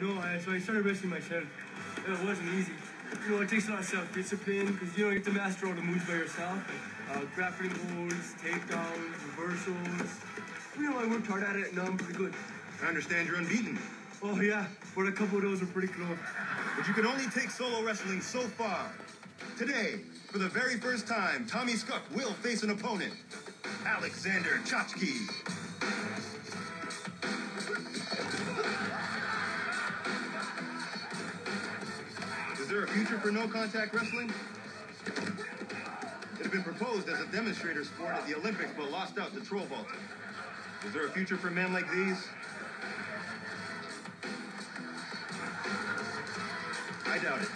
no, I, so I started wrestling myself. And it wasn't easy. You know, it takes a lot of self-discipline because you don't get to master all the moves by yourself. Uh, grappling holds, takedowns, reversals. You know, I worked hard at it and now I'm pretty good. I understand you're unbeaten, Oh yeah, but a couple of those were pretty close. but you can only take solo wrestling so far. Today, for the very first time, Tommy Skuck will face an opponent, Alexander Chachki. There a future for no contact wrestling? It had been proposed as a demonstrator sport at the Olympics, but lost out to troll vaulting. Is there a future for men like these? I doubt it.